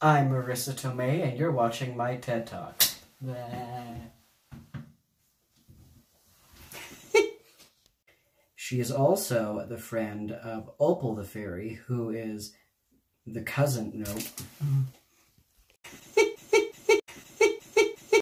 I'm Marisa Tomei, and you're watching my TED Talk. she is also the friend of Opal the fairy, who is the cousin. Nope. Mm-hmm.